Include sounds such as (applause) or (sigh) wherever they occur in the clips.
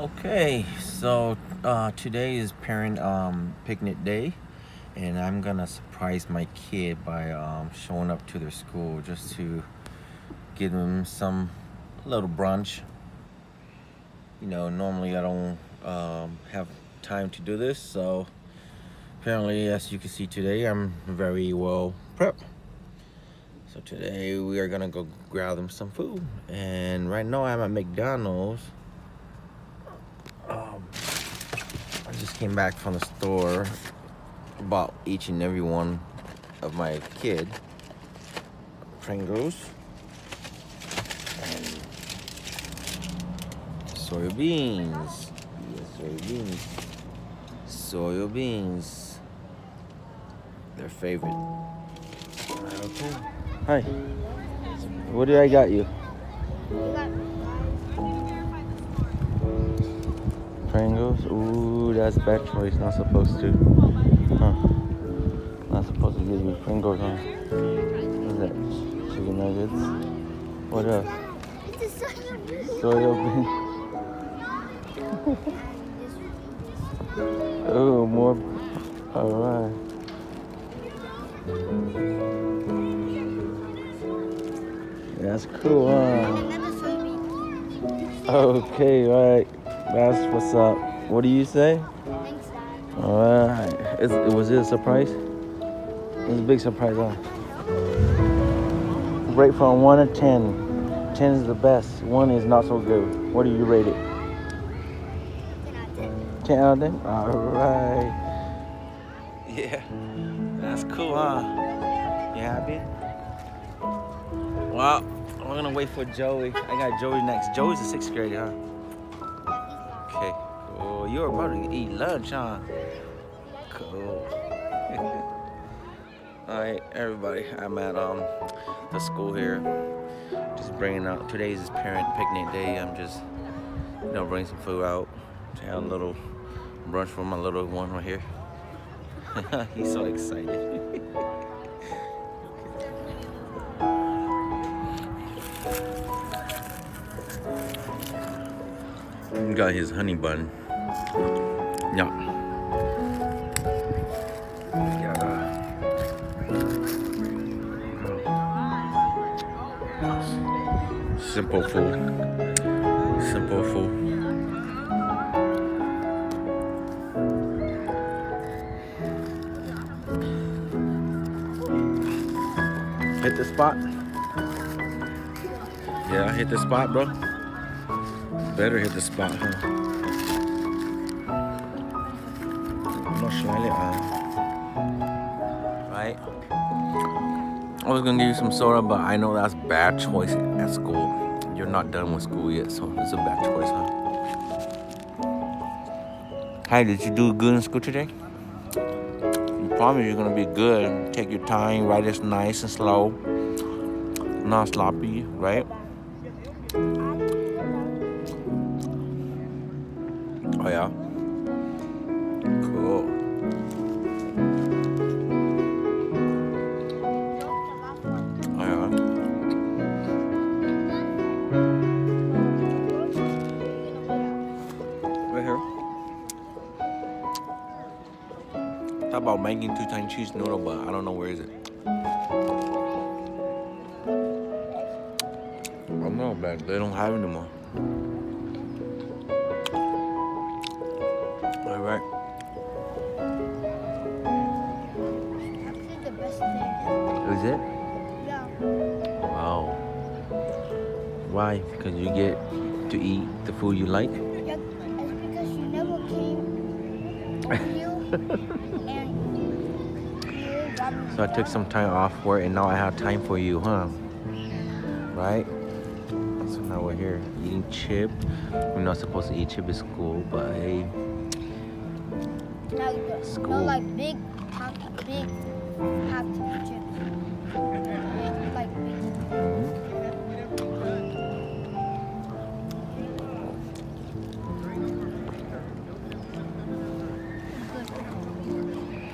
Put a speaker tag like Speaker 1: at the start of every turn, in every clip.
Speaker 1: Okay, so uh, today is parent um, picnic day, and I'm gonna surprise my kid by um, showing up to their school just to give them some little brunch. You know, normally I don't um, have time to do this, so apparently, as you can see today, I'm very well prepped. So today we are gonna go grab them some food, and right now I'm at McDonald's. Um, I just came back from the store, bought each and every one of my kid Pringles and soybeans. Yes, soybeans. Soybeans. Their favorite. Okay. Hi. What did I got you? Pringles? Ooh, that's bad choice. Not supposed to. Huh. Not supposed to give you Pringles, huh? What's that? Chicken nuggets? What else? Soya bean. (laughs) oh, more. Alright. That's cool, huh? Okay, right. That's what's up. What do you say? Thanks, Dad. Alright. Is- Was it a surprise? It was a big surprise, huh? Rate from 1 to 10. 10 is the best. 1 is not so good. What do you rate it? 10 out of 10? Alright. Yeah. That's cool, huh? You happy? Well, we're gonna wait for Joey. I got Joey next. Joey's a sixth grader, huh? You're about to eat lunch, huh? Cool. (laughs) All right, everybody. I'm at um the school here. Just bringing out. Today's is parent picnic day. I'm just you know bringing some food out. Have a little brunch for my little one right here. (laughs) He's so excited. (laughs) Got his honey bun. Yeah. Got, uh, Simple food. Simple food. Hit the spot. Yeah, hit the spot, bro. Better hit the spot, huh? Right. I was gonna give you some soda, but I know that's bad choice at school. You're not done with school yet, so it's a bad choice, huh? Hi, did you do good in school today? You promise you're gonna be good. Take your time, write it nice and slow. Not sloppy, right? Oh yeah. How about making two tiny cheese noodle, but I don't know where is it. I don't know, but they don't have it anymore. All right.
Speaker 2: Actually, the best thing.
Speaker 1: Is it?
Speaker 2: Yeah.
Speaker 1: Wow. Why? Because you get to eat the food you like?
Speaker 2: Yeah, it's because you never came (laughs) over here and you got me
Speaker 1: So I took some time off work and now I have time for you, huh? Right? So now we're here eating chip. We're not supposed to eat chip at school, but hey,
Speaker 2: Now
Speaker 1: School.
Speaker 2: no like big, half, big, half chips. Big, like big.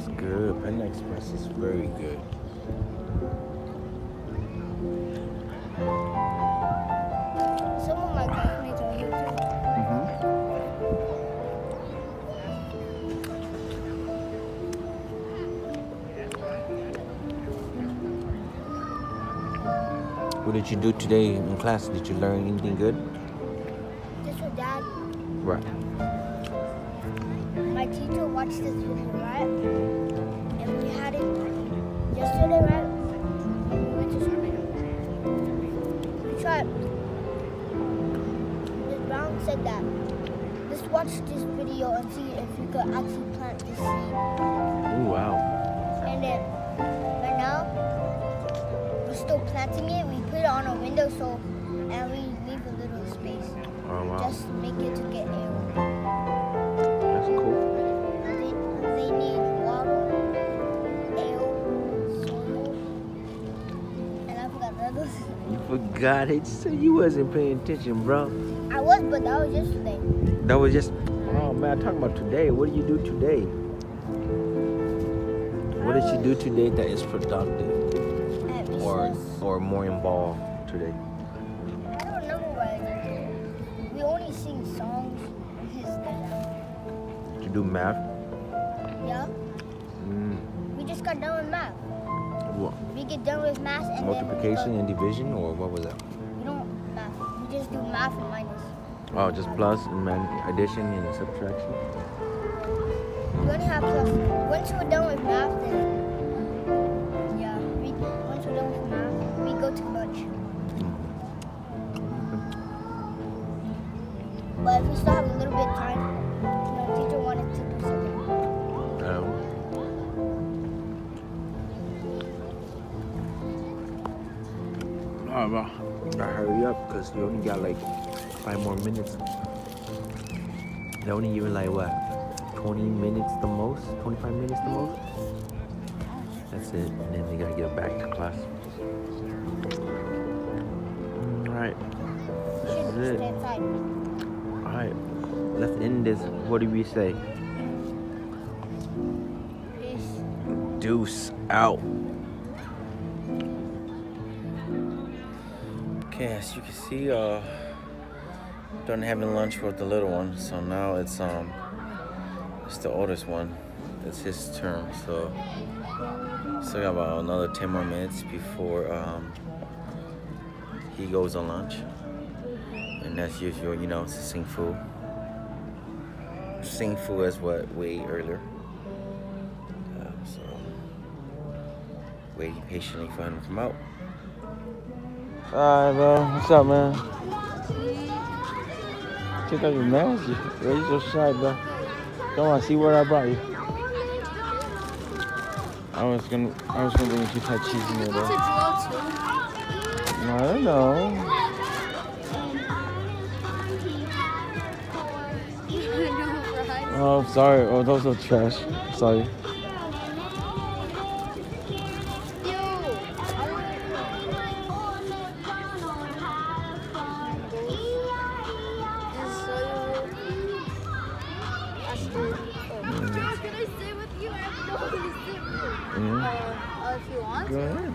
Speaker 1: That's good. Panda Express is very good.
Speaker 2: Some of my classmates are here.
Speaker 3: Mm-hmm.
Speaker 1: What did you do today in class? Did you learn anything good?
Speaker 2: This with dad.
Speaker 1: Right.
Speaker 2: My teacher watched this video, right? And we had it yesterday, right? We went to school. We tried. Ms. Brown said that. Let's watch this video and see if we could actually plant this seed.
Speaker 1: Oh wow.
Speaker 2: And then right now we're still planting it. We put it on a window windowsill and we leave a little space.
Speaker 1: Oh wow.
Speaker 2: Just make it to get air. I forgot the others.
Speaker 1: You forgot it. So you wasn't paying attention, bro.
Speaker 2: I was, but that was yesterday.
Speaker 1: That was just. Oh man, I'm talking about today. What did you do today? What did you do today that is productive or or more involved today?
Speaker 2: I don't know what I did. We only sing songs and his.
Speaker 1: Did you do math?
Speaker 2: Yeah,
Speaker 1: Mm.
Speaker 2: we just got done with math.
Speaker 1: What?
Speaker 2: We get done with math and
Speaker 1: Multiplication
Speaker 2: then
Speaker 1: and division, or what was that?
Speaker 2: we don't math. We just do math and minus.
Speaker 1: Oh, just plus and man, addition and subtraction.
Speaker 2: We only have plus. Once we're done with math, then yeah. We, once we're done with math, we go to lunch. Mm-hmm. But if we still
Speaker 3: All right, bro.
Speaker 1: gotta hurry up because you only got like five more minutes. They only even like what, 20 minutes the most, 25 minutes the most. That's it, and then they gotta get back to class. All right,
Speaker 2: Should
Speaker 1: That's it. all right. Let's end this. What do we say? Deuce out. Okay, as you can see, uh, done having lunch with the little one. So now it's um, it's the oldest one. It's his turn. So still got about another ten more minutes before um, he goes on lunch. And as usual, you know, it's a sing fu. Sing fu as what way earlier. Uh, so waiting patiently for him to come out. Alright, bro. What's up, man? Take out your mask. Why you so shy, bro? Come on, see what I brought you. I was gonna, I was gonna bring you Thai cheese in there, bro. I don't know. (laughs) Oh, sorry. Oh, those are trash. Sorry. Mhm.
Speaker 2: Uh, if you want.
Speaker 1: Go ahead.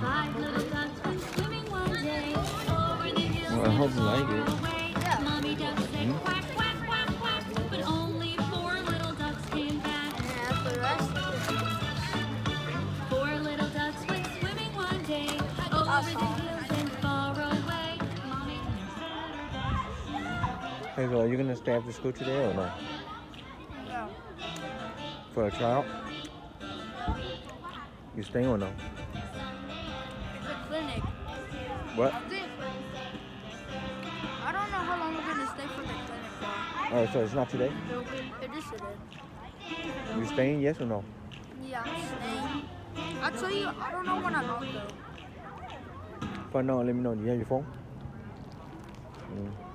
Speaker 4: Five little ducks went swimming one day over the hills
Speaker 1: Well, I hope you like it. Hey, girl, you gonna stay after school today or no?
Speaker 2: no.
Speaker 1: For a trial? You staying or no?
Speaker 2: The clinic.
Speaker 1: What?
Speaker 5: I don't know how long we're gonna stay for the clinic for.
Speaker 1: Oh, so it's not today?
Speaker 5: It is today.
Speaker 1: You staying? Yes or no?
Speaker 5: Yeah, I'm staying. I'll tell you, I don't know when I'm out though.
Speaker 1: Find out. Let me know. Do you have your phone? Mm.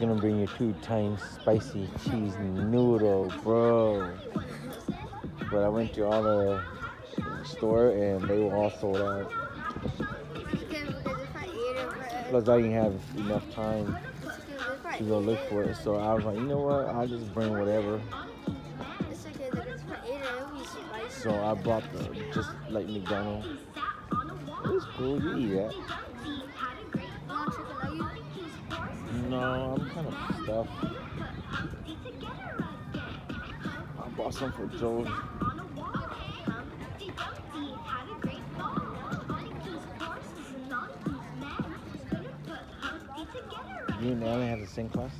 Speaker 5: Gonna
Speaker 1: bring you two times spicy cheese noodle, bro. But I went to all the store and they were all sold out. Plus, I didn't have enough time to go look for it, so I was like, you know what? I'll just bring whatever. So I bought the just like McDonald's. It was cool. You eat that? No, I'm kind of stuffed. I bought some for Joe. You and Alan have the same class?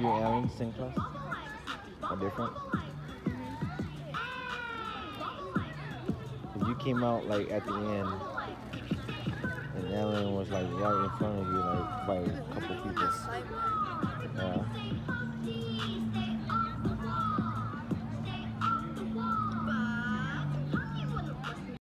Speaker 1: You and Alan same class? Or different? you came out like at the end, the alien was like right in front of you, like by a couple people.
Speaker 5: Yeah.